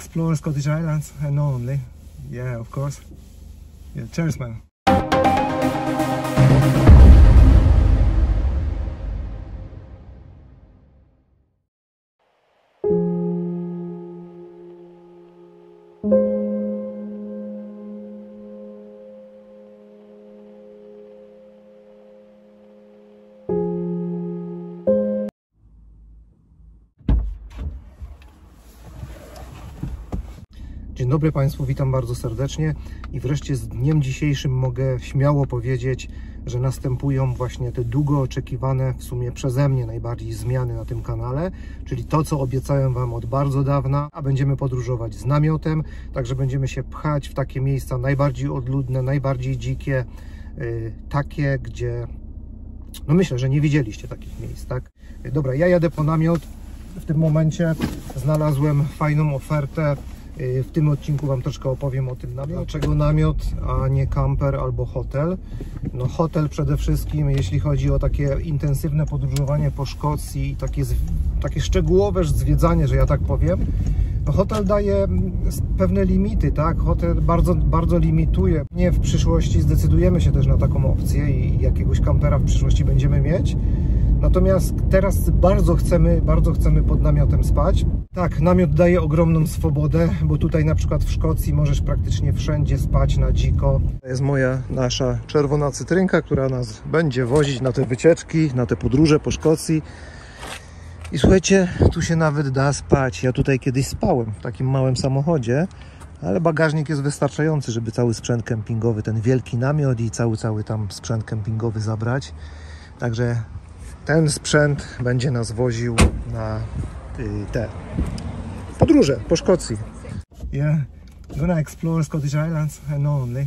Explore Scottish Islands and not only. Yeah, of course. Yeah, cheers, man. Dzień dobry Państwu, witam bardzo serdecznie i wreszcie z dniem dzisiejszym mogę śmiało powiedzieć, że następują właśnie te długo oczekiwane w sumie przeze mnie najbardziej zmiany na tym kanale, czyli to, co obiecałem Wam od bardzo dawna, a będziemy podróżować z namiotem, także będziemy się pchać w takie miejsca najbardziej odludne, najbardziej dzikie, yy, takie, gdzie no myślę, że nie widzieliście takich miejsc, tak? Dobra, ja jadę po namiot. W tym momencie znalazłem fajną ofertę. Yy, W tym odcinku Wam troszkę opowiem o tym namiocie. Dlaczego namiot, a nie kamper albo hotel? No hotel przede wszystkim, jeśli chodzi o takie intensywne podróżowanie po Szkocji takie, takie szczegółowe zwiedzanie, że ja tak powiem. No hotel daje mm, pewne limity, tak? Hotel bardzo, bardzo limituje. Nie w przyszłości zdecydujemy się też na taką opcję i jakiegoś kampera w przyszłości będziemy mieć. Natomiast teraz bardzo chcemy, bardzo chcemy pod namiotem spać. Tak, namiot daje ogromną swobodę, bo tutaj na przykład w Szkocji możesz praktycznie wszędzie spać na dziko. To jest moja nasza czerwona cytrynka, która nas będzie wozić na te wycieczki, na te podróże po Szkocji. I słuchajcie, tu się nawet da spać. Ja tutaj kiedyś spałem w takim małym samochodzie, ale bagażnik jest wystarczający, żeby cały sprzęt kempingowy, ten wielki namiot i cały, cały tam sprzęt kempingowy zabrać. Także ten sprzęt będzie nas woził na y, te podróże po Szkocji. Yeah, gonna explore Scottish Islands and not only.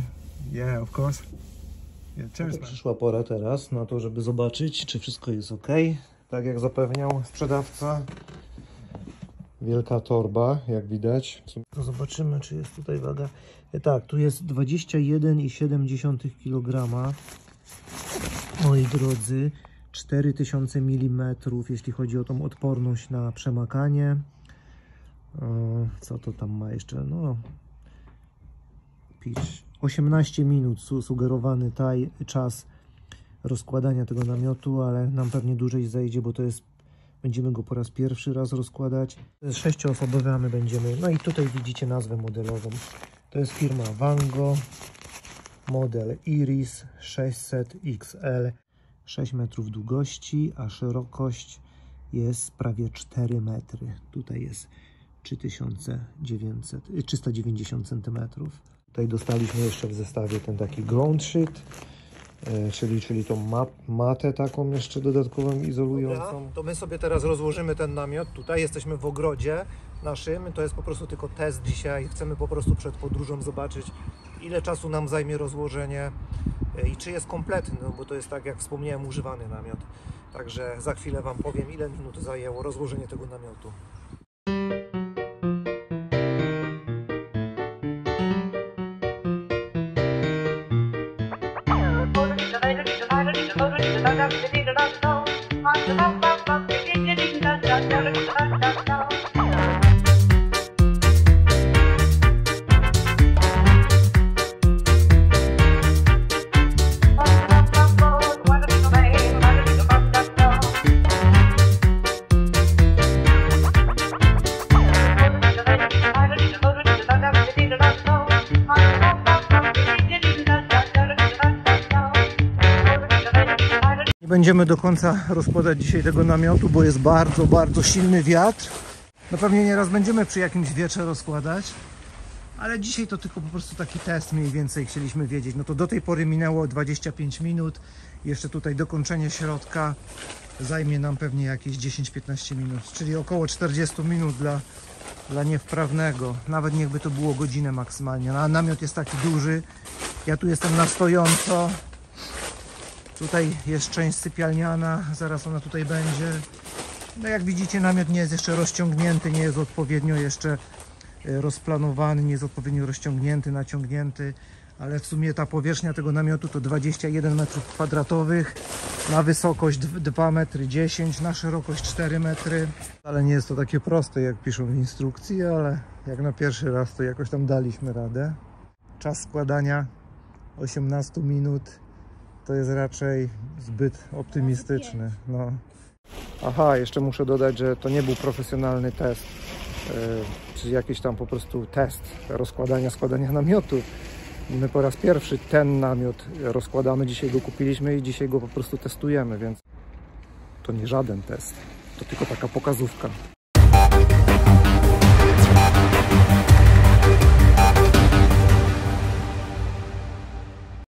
Yeah, of course. Yeah, cheers, Przyszła pora teraz na to, żeby zobaczyć, czy wszystko jest ok. Tak jak zapewniał sprzedawca. Wielka torba, jak widać. To zobaczymy, czy jest tutaj waga. E, Tak, tu jest 21,7 kg. Moi drodzy, 4000 mm, jeśli chodzi o tą odporność na przemakanie. Co to tam ma jeszcze? No, pisz 18 minut su- sugerowany taj czas rozkładania tego namiotu, ale nam pewnie dłużej zejdzie, bo to jest będziemy go po raz pierwszy raz rozkładać. Sześcioosobowy, a my będziemy. No i tutaj widzicie nazwę modelową. To jest firma Wango, model Iris 600 XL, 6 metrów długości, a szerokość jest prawie 4 metry. Tutaj jest 3900, y, 390 cm. Tutaj dostaliśmy jeszcze w zestawie ten taki ground sheet, e, czyli, czyli tą mat, matę taką jeszcze dodatkową izolującą. to my sobie teraz rozłożymy ten namiot. Tutaj jesteśmy w ogrodzie naszym. To jest po prostu tylko test dzisiaj. Chcemy po prostu przed podróżą zobaczyć, ile czasu nam zajmie rozłożenie i czy jest kompletny, no bo to jest tak jak wspomniałem, używany namiot. Także za chwilę Wam powiem, ile minut zajęło rozłożenie tego namiotu. Nie będziemy do końca rozkładać dzisiaj tego namiotu, bo jest bardzo, bardzo silny wiatr. No pewnie nieraz będziemy przy jakimś wietrze rozkładać, ale dzisiaj to tylko po prostu taki test mniej więcej chcieliśmy wiedzieć. No to do tej pory minęło 25 minut. Jeszcze tutaj dokończenie środka zajmie nam pewnie jakieś 10-15 minut, czyli około 40 minut dla, dla niewprawnego. Nawet niechby to było godzinę maksymalnie. No, a namiot jest taki duży. Ja tu jestem na stojąco. Tutaj jest część sypialniana, zaraz ona tutaj będzie. No jak widzicie namiot nie jest jeszcze rozciągnięty, nie jest odpowiednio jeszcze e, rozplanowany, nie jest odpowiednio rozciągnięty, naciągnięty, ale w sumie ta powierzchnia tego namiotu to 21 m2 na wysokość 2 metry 10 na szerokość 4 metry. Ale nie jest to takie proste jak piszą w instrukcji, ale jak na pierwszy raz to jakoś tam daliśmy radę. Czas składania 18 minut to jest raczej zbyt optymistyczny. No. Aha, jeszcze muszę dodać, że to nie był profesjonalny test, yy, czy jakiś tam po prostu test rozkładania, składania namiotu. My po raz pierwszy ten namiot rozkładamy, dzisiaj go kupiliśmy i dzisiaj go po prostu testujemy, więc to nie żaden test, to tylko taka pokazówka.